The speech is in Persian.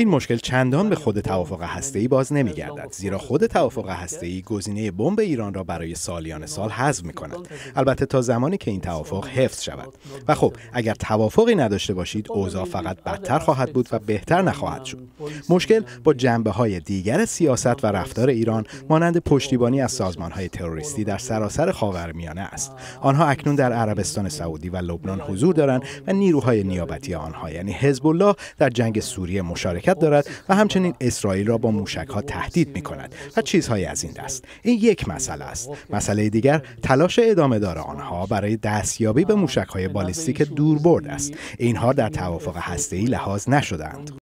این مشکل چندان به خود توافق هسته‌ای باز نمیگردد زیرا خود توافق هسته‌ای گزینه بمب ایران را برای سالیان سال حذف می‌کند. البته تا زمانی که این توافق حفظ شود. و خب اگر توافقی نداشته باشید اوضاع فقط بدتر خواهد بود و بهتر نخواهد شد. مشکل با جنبه های دیگر سیاست و رفتار ایران مانند پشتیبانی از سازمان های تروریستی در سراسر خاورمیانه است. آنها اکنون در عربستان سعودی و لبنان حضور دارند و نیروهای نیابتی آنها یعنی حزب الله در جنگ سوریه مشارکت دارد و همچنین اسرائیل را با موشک ها تهدید می کند و چیزهایی از این دست. این یک مسئله است. مسئله دیگر تلاش ادامه دار آنها برای دستیابی به موشک های بالستیک دوربرد است. اینها در توافق هسته‌ای لحاظ نشدند